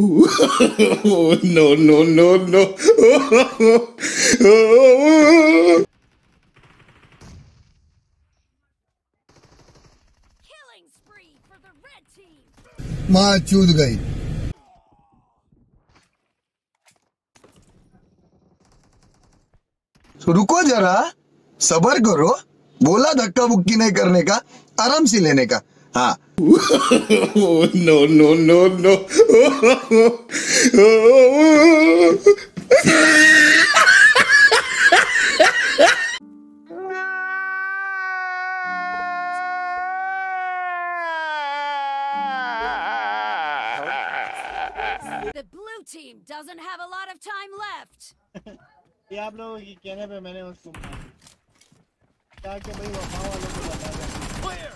oh, no, no, no, no. Killing spree for the red team. माँ चूद गई तो रुको जरा सबर करो बोला धक्का बुक्की नहीं करने का आराम से लेने का हाँ Oh, no, no, no, no. The blue team doesn't have a lot of time left. ये आप लोगों के कहने पे मैंने उसको मारा। क्या कि भाई वफा वालों को बता दें Clear.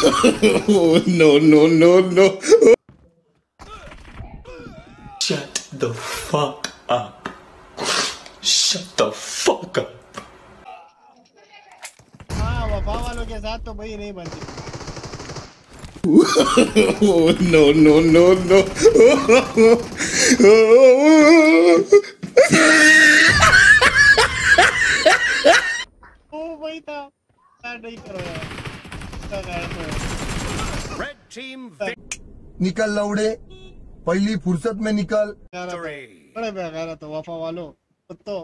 Oh, no, no, no, no. Shut the fuck up. Shut the fuck up. हाँ वफा वालों के साथ तो भाई नहीं बनती Oh, no, no, no, no. ओ भाई था नहीं करो यार Red team निकल लौड़े पहली फुर्सत में निकल. बड़े बेगारा तो वफा वालों. कुत्तों